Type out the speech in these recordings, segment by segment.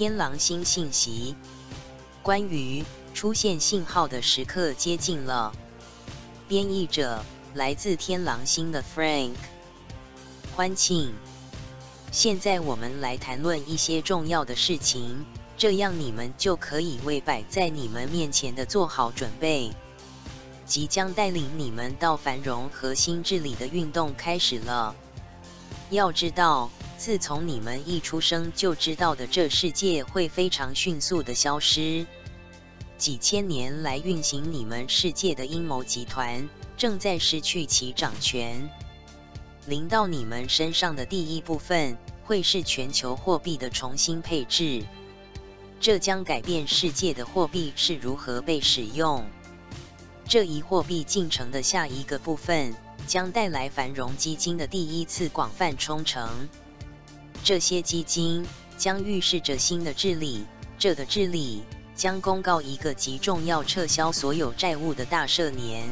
天狼星信息，关于出现信号的时刻接近了。编译者来自天狼星的 Frank 欢庆。现在我们来谈论一些重要的事情，这样你们就可以为摆在你们面前的做好准备。即将带领你们到繁荣和新治理的运动开始了。要知道，自从你们一出生就知道的，这世界会非常迅速的消失。几千年来运行你们世界的阴谋集团正在失去其掌权。临到你们身上的第一部分，会是全球货币的重新配置。这将改变世界的货币是如何被使用。这一货币进程的下一个部分。将带来繁荣基金的第一次广泛冲程。这些基金将预示着新的治理，这的治理将公告一个极重要撤销所有债务的大赦年。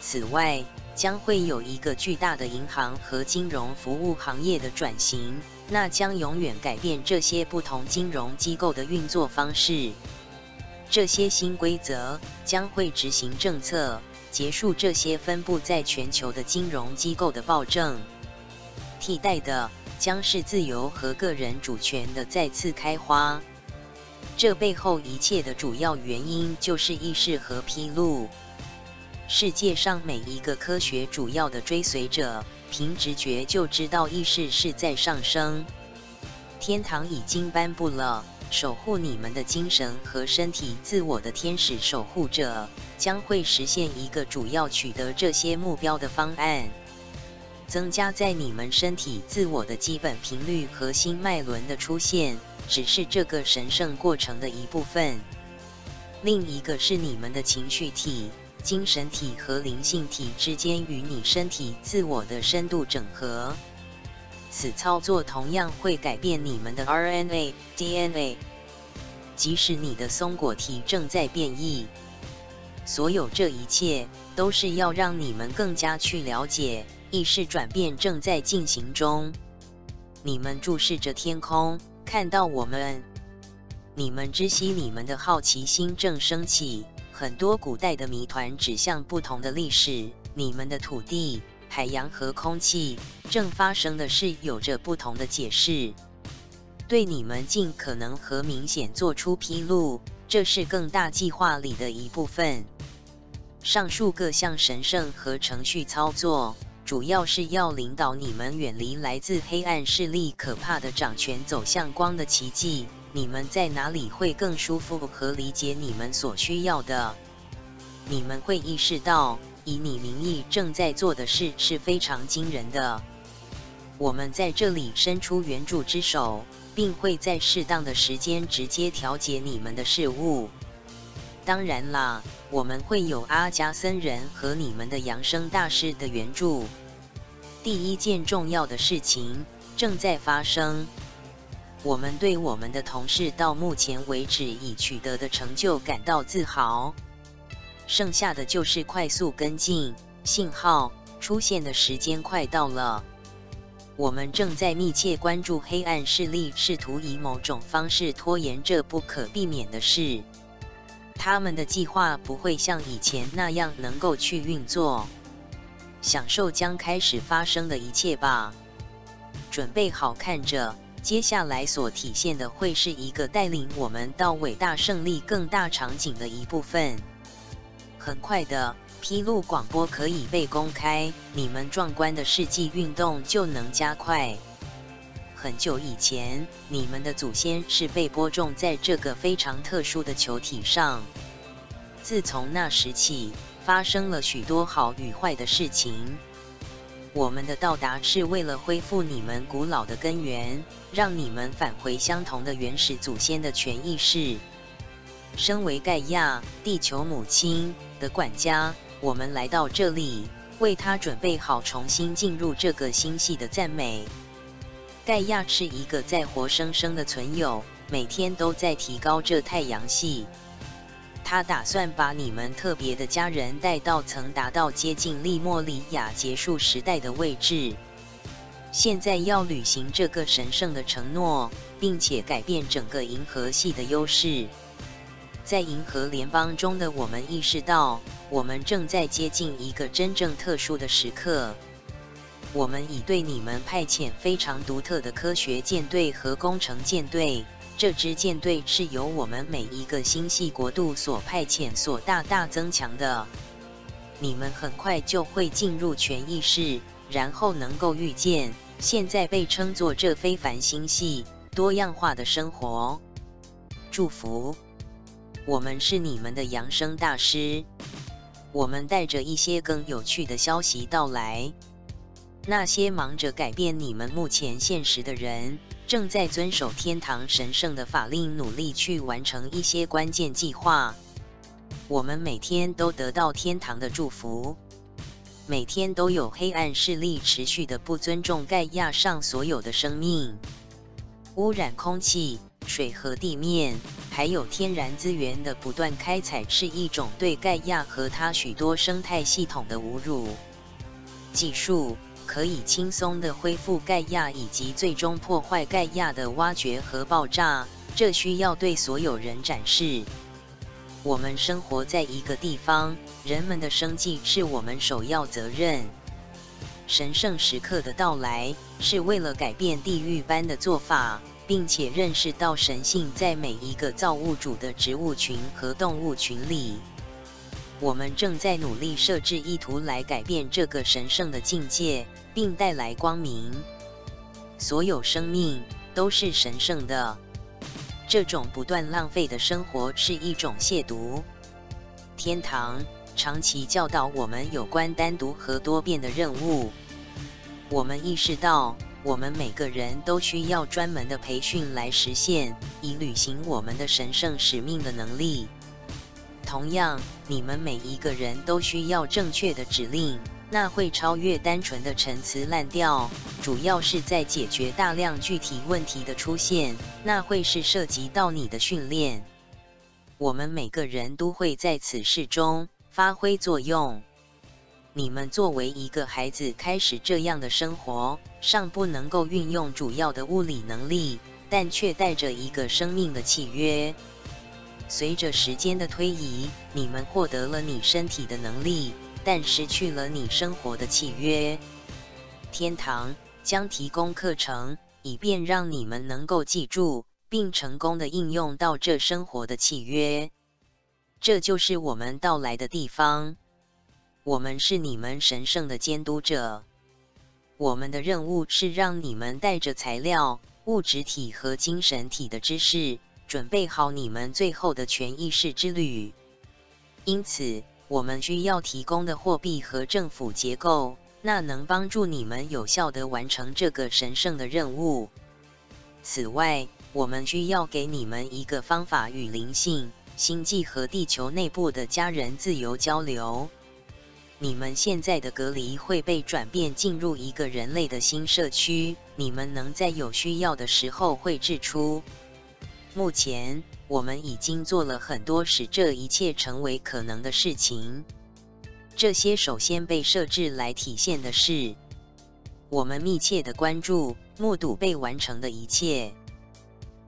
此外，将会有一个巨大的银行和金融服务行业的转型，那将永远改变这些不同金融机构的运作方式。这些新规则将会执行政策。结束这些分布在全球的金融机构的暴政，替代的将是自由和个人主权的再次开花。这背后一切的主要原因就是意识和披露。世界上每一个科学主要的追随者，凭直觉就知道意识是在上升。天堂已经颁布了。守护你们的精神和身体自我的天使守护者将会实现一个主要取得这些目标的方案，增加在你们身体自我的基本频率和心脉轮的出现，只是这个神圣过程的一部分。另一个是你们的情绪体、精神体和灵性体之间与你身体自我的深度整合。此操作同样会改变你们的 RNA、DNA，即使你的松果体正在变异。所有这一切都是要让你们更加去了解意识转变正在进行中。你们注视着天空，看到我们。你们知悉你们的好奇心正升起，很多古代的谜团指向不同的历史。你们的土地。海洋和空气正发生的事有着不同的解释，对你们尽可能和明显做出披露，这是更大计划里的一部分。上述各项神圣和程序操作，主要是要领导你们远离来自黑暗势力可怕的掌权，走向光的奇迹。你们在哪里会更舒服和理解你们所需要的？你们会意识到。以你名义正在做的事是非常惊人的。我们在这里伸出援助之手，并会在适当的时间直接调节你们的事物。当然啦，我们会有阿加森人和你们的扬声大师的援助。第一件重要的事情正在发生。我们对我们的同事到目前为止已取得的成就感到自豪。剩下的就是快速跟进，信号出现的时间快到了。我们正在密切关注黑暗势力试图以某种方式拖延这不可避免的事。他们的计划不会像以前那样能够去运作。享受将开始发生的一切吧。准备好看着，接下来所体现的会是一个带领我们到伟大胜利更大场景的一部分。很快的，披露广播可以被公开，你们壮观的世纪运动就能加快。很久以前，你们的祖先是被播种在这个非常特殊的球体上。自从那时起，发生了许多好与坏的事情。我们的到达是为了恢复你们古老的根源，让你们返回相同的原始祖先的权意识。身为盖亚，地球母亲的管家，我们来到这里，为她准备好重新进入这个星系的赞美。盖亚是一个在活生生的存有，每天都在提高这太阳系。他打算把你们特别的家人带到曾达到接近利莫里亚结束时代的位置。现在要履行这个神圣的承诺，并且改变整个银河系的优势。在银河联邦中的我们意识到，我们正在接近一个真正特殊的时刻。我们已对你们派遣非常独特的科学舰队和工程舰队。这支舰队是由我们每一个星系国度所派遣、所大大增强的。你们很快就会进入全意识，然后能够遇见现在被称作这非凡星系多样化的生活。祝福，我们是你们的扬声大师。我们带着一些更有趣的消息到来。那些忙着改变你们目前现实的人。正在遵守天堂神圣的法令，努力去完成一些关键计划。我们每天都得到天堂的祝福。每天都有黑暗势力持续的不尊重盖亚上所有的生命，污染空气、水和地面，还有天然资源的不断开采，是一种对盖亚和它许多生态系统的侮辱。技术。可以轻松地恢复盖亚，以及最终破坏盖亚的挖掘和爆炸。这需要对所有人展示。我们生活在一个地方，人们的生计是我们首要责任。神圣时刻的到来，是为了改变地狱般的做法，并且认识到神性在每一个造物主的植物群和动物群里。我们正在努力设置意图来改变这个神圣的境界，并带来光明。所有生命都是神圣的。这种不断浪费的生活是一种亵渎。天堂长期教导我们有关单独和多变的任务。我们意识到，我们每个人都需要专门的培训来实现以履行我们的神圣使命的能力。同样，你们每一个人都需要正确的指令，那会超越单纯的陈词滥调。主要是在解决大量具体问题的出现，那会是涉及到你的训练。我们每个人都会在此事中发挥作用。你们作为一个孩子开始这样的生活，尚不能够运用主要的物理能力，但却带着一个生命的契约。随着时间的推移，你们获得了你身体的能力，但失去了你生活的契约。天堂将提供课程，以便让你们能够记住并成功的应用到这生活的契约。这就是我们到来的地方。我们是你们神圣的监督者。我们的任务是让你们带着材料、物质体和精神体的知识。准备好你们最后的全意识之旅。因此，我们需要提供的货币和政府结构，那能帮助你们有效地完成这个神圣的任务。此外，我们需要给你们一个方法与灵性、星际和地球内部的家人自由交流。你们现在的隔离会被转变进入一个人类的新社区，你们能在有需要的时候绘制出。目前，我们已经做了很多使这一切成为可能的事情。这些首先被设置来体现的是，我们密切的关注、目睹被完成的一切。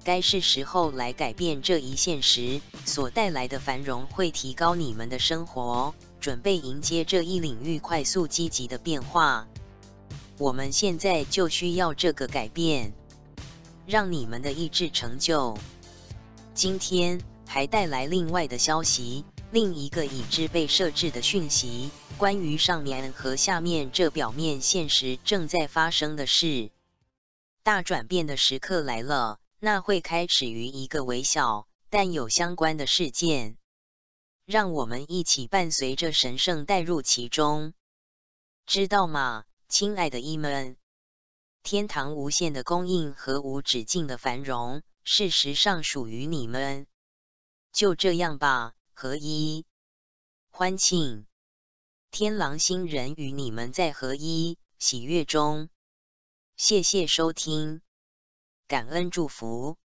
该是时候来改变这一现实所带来的繁荣，会提高你们的生活，准备迎接这一领域快速积极的变化。我们现在就需要这个改变，让你们的意志成就。今天还带来另外的消息，另一个已知被设置的讯息，关于上面和下面这表面现实正在发生的事。大转变的时刻来了，那会开始于一个微小但有相关的事件。让我们一起伴随着神圣带入其中，知道吗，亲爱的伊们？天堂无限的供应和无止境的繁荣。事实上属于你们，就这样吧。合一欢庆，天狼星人与你们在合一喜悦中。谢谢收听，感恩祝福。